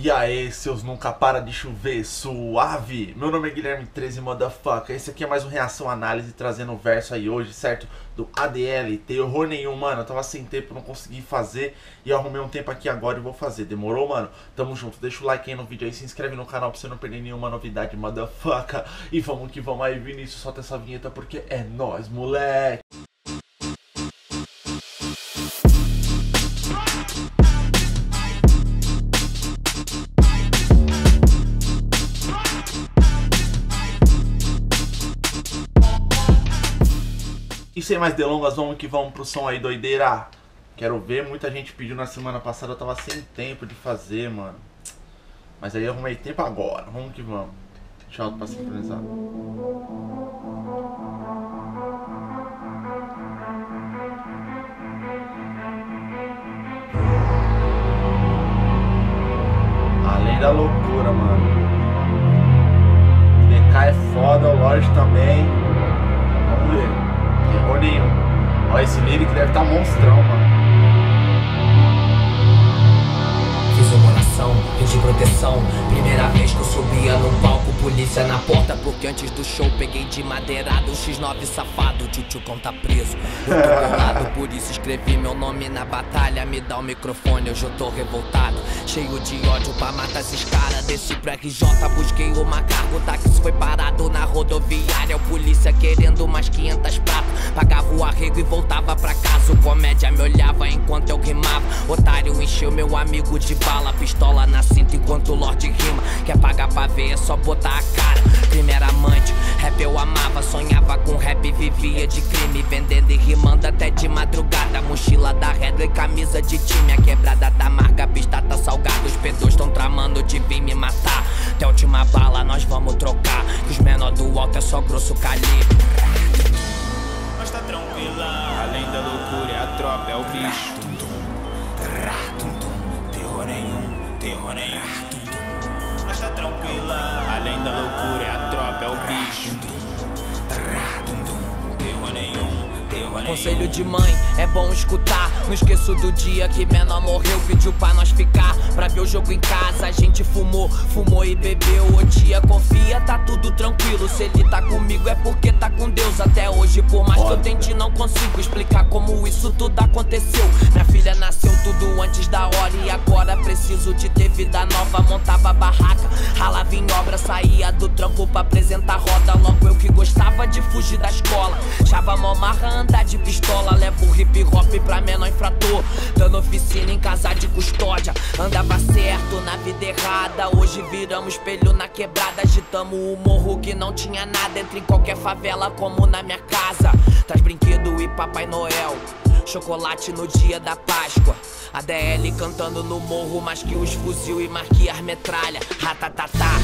E aí, seus nunca para de chover, suave? Meu nome é Guilherme 13 Motherfucker. Esse aqui é mais um Reação Análise trazendo o verso aí hoje, certo? Do ADL, terror nenhum, mano. Eu tava sem tempo, não consegui fazer. E arrumei um tempo aqui agora e vou fazer. Demorou, mano? Tamo junto. Deixa o like aí no vídeo aí, se inscreve no canal pra você não perder nenhuma novidade, motherfucker. E vamos que vamos aí, Vinícius. Solta essa vinheta porque é nóis, moleque. Sem mais delongas, vamos que vamos pro som aí, doideira. Quero ver, muita gente pediu na semana passada, eu tava sem tempo de fazer, mano. Mas aí eu arrumei tempo agora, vamos que vamos. Deixa eu pra sincronizar. Além da loucura, mano. DK é foda, o Lorde também. Vamos ver. Nenhum. Olha esse lyric deve estar tá monstrão, mano. Fiz uma oração, pedi proteção. Polícia na porta. Porque antes do show peguei de madeirado. X9 safado, tio tá preso. Eu tô bolado, por isso escrevi meu nome na batalha. Me dá o microfone, hoje eu tô revoltado. Cheio de ódio pra matar esses caras. Desci pro RJ, busquei uma carga. O táxi foi parado na rodoviária. O polícia querendo mais 500 pratas. Pagava o arrego e voltava pra casa. O comédia me olhava enquanto eu rimava. Otário encheu meu amigo de bala. Pistola na cinta enquanto o Lorde rima. Quer pagar pra ver, é só botar a cara. Primeira amante, rap eu amava. Sonhava com rap, vivia de crime. Vendendo e rimando até de madrugada. Mochila da Redley, camisa de time. A quebrada da marca, pista tá salgada. Os pedros tão tramando de vir me matar. Até a última bala nós vamos trocar. Que os menor do alto é só grosso calibre. Mas tá tranquila, além da loucura, é a tropa, é o bicho. Terror nenhum, terror nenhum. Tranquila, além da loucura, é a tropa, é o bicho. Conselho de mãe, é bom escutar. Não esqueço do dia que menor morreu, pediu pra nós ficar. Pra ver o jogo em casa, a gente fumou, fumou e bebeu. O dia confia, tá tudo tranquilo. Se ele tá comigo é porque tá com Deus. Até hoje, por mais que eu tente, não consigo explicar como isso tudo aconteceu. Minha filha nasceu tudo antes da hora e agora preciso de vida nova. Montava barraca, ralava em obra, saía do trampo pra apresentar roda. Logo eu que gostava de fugir da escola. Chava mó marra andar de pistola. Levo hip hop pra menor infrator. Dando oficina em casa de custódia. Andava certo na vida errada. Hoje viramos espelho na quebrada. Agitamos o morro que não tinha nada. Entre em qualquer favela, como na minha casa. Traz brinquedo e Papai Noel. Chocolate no dia da Páscoa. ADL cantando no morro, mais que os fuzil e marquear metralha. Ratatatá.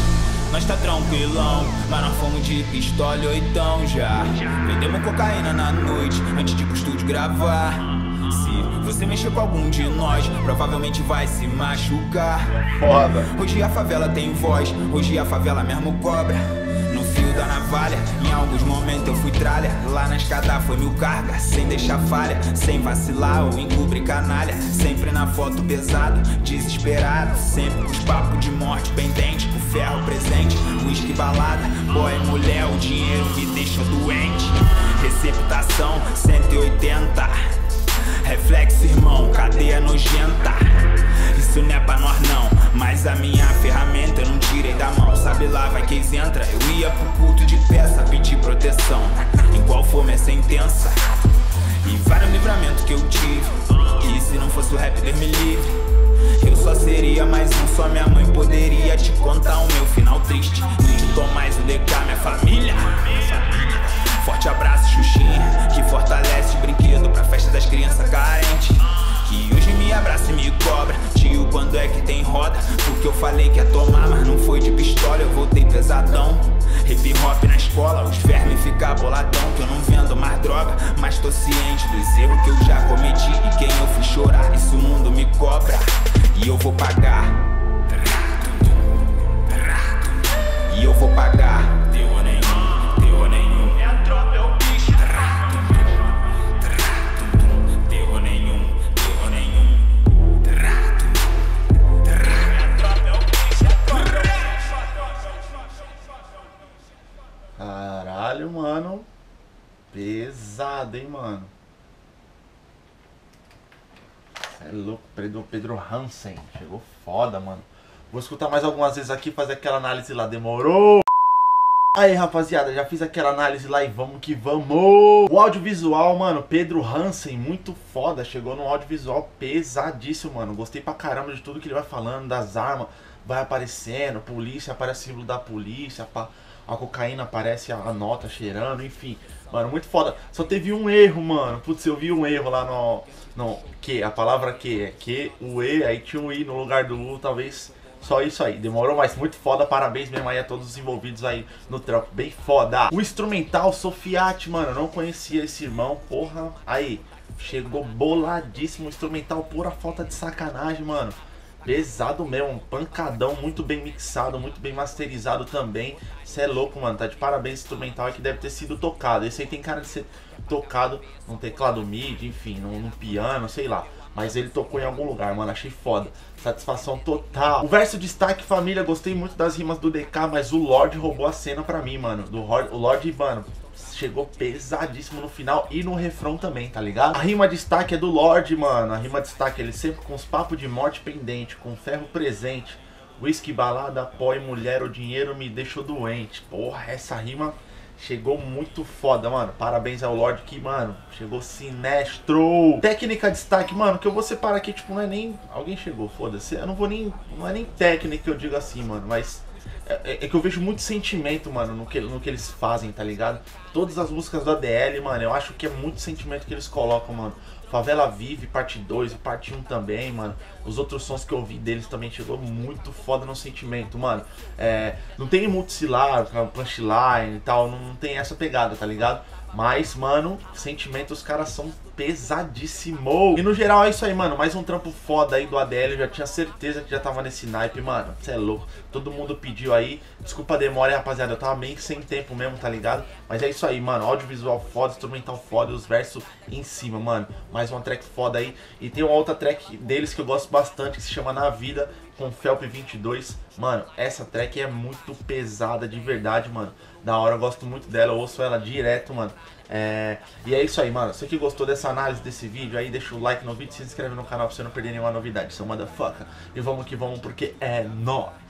Nós tá tranquilão, mas nós fomos de pistola e oitão já. Vendemos cocaína na noite, antes de pro estúdio gravar. Se você mexer com algum de nós, provavelmente vai se machucar. Foda. Hoje a favela tem voz, hoje a favela mesmo cobra. Da navalha, em alguns momentos eu fui tralha. Lá na escada foi mil carga, sem deixar falha, sem vacilar ou encobrir canalha. Sempre na foto pesado, desesperado. Sempre com os papos de morte pendente, o ferro presente. Whisky balada, boy, mulher, o dinheiro me deixa doente. Receptação 180. Reflexo, irmão, cadeia nojenta. Isso não é pra nós não, mas a minha ferramenta eu não tirei da mão. Sabe lá, vai que eles entra. Eu ia pro culto de peça, pedir proteção. Em qual for minha sentença. E vários livramentos que eu tive. E se não fosse o rap, Deus me livre. Eu só seria mais um, só minha mãe poderia te contar o meu final triste. Tô mais o DK, minha família. Forte abraço, Xuxinha, Porque eu falei que ia tomar, mas não foi de pistola, eu voltei pesadão. Hip hop na escola, os vermes ficam boladão. Que eu não vendo mais droga, mas tô ciente dos erros que eu já cometi. E quem eu fui chorar, o mundo me cobra. E eu vou pagar. E eu vou pagar. Foda, hein, mano. é louco, Pedro, Pedro Hansen. Chegou foda, mano. Vou escutar mais algumas vezes aqui, fazer aquela análise lá. Demorou? Aí, rapaziada, já fiz aquela análise lá e vamos que vamos! O audiovisual, mano, Pedro Hansen, muito foda. Chegou no audiovisual pesadíssimo, mano. Gostei pra caramba de tudo que ele vai falando, das armas, vai aparecendo, polícia, aparece símbolo da polícia, a cocaína aparece a nota cheirando, enfim. Mano, muito foda. Só teve um erro, mano. Putz, eu vi um erro lá no. No que? A palavra que é que, o E, aí tinha o I no lugar do U, talvez só isso aí, demorou, mas muito foda. Parabéns mesmo aí a todos os envolvidos aí no trampo. Bem foda. O instrumental Sofiati, mano, eu não conhecia esse irmão, porra. Aí, chegou boladíssimo. Instrumental, pura falta de sacanagem, mano. Pesado mesmo, um pancadão, muito bem mixado, muito bem masterizado também. Você é louco, mano. Tá de parabéns instrumental aí que deve ter sido tocado. Esse aí tem cara de ser tocado num teclado MIDI, enfim, num, num piano, sei lá. Mas ele tocou em algum lugar, mano. Achei foda. Satisfação total. O verso destaque, família. Gostei muito das rimas do DK, mas o Lorde roubou a cena pra mim, mano. Do Lorde, mano, chegou pesadíssimo no final e no refrão também, tá ligado? A rima destaque é do Lorde, mano. A rima destaque, ele sempre com os papos de morte pendente, com ferro presente. Whisky, balada, pó e mulher, o dinheiro me deixou doente. Porra, essa rima Chegou muito foda, mano. Parabéns ao Lorde que, mano, chegou sinestro. Técnica destaque, mano, que eu vou separar aqui, tipo, não é nem. Alguém chegou, foda-se. Eu não vou nem. Não é nem técnica que eu digo assim, mano, mas. É, é, que eu vejo muito sentimento, mano, no que, no que eles fazem, tá ligado? Todas as músicas do ADL, mano, eu acho que é muito sentimento que eles colocam, mano. Favela Vive, parte 2 e parte 1 também, mano. Os outros sons que eu ouvi deles também chegou muito foda no sentimento, mano. É, não tem multisilábico, punchline e tal, não tem essa pegada, tá ligado? Mas, mano, sentimento os caras são pesadíssimo. E no geral é isso aí, mano. Mais um trampo foda aí do ADL. Eu já tinha certeza que já tava nesse naipe, mano. Você é louco. Todo mundo pediu aí. Desculpa a demora, rapaziada. Eu tava meio que sem tempo mesmo, tá ligado? Mas é isso aí, mano. Audiovisual foda, instrumental foda, os versos em cima, mano. Mais uma track foda aí. E tem uma outra track deles que eu gosto bastante, que se chama Na Vida, com Felp 22. Mano, essa track é muito pesada de verdade, mano. Da hora, eu gosto muito dela, eu ouço ela direto, mano. É... E é isso aí, mano. Se que gostou dessa análise desse vídeo aí, deixa o like no vídeo, se inscreve no canal pra você não perder nenhuma novidade, seu motherfucker. E vamos que vamos, porque é nóis.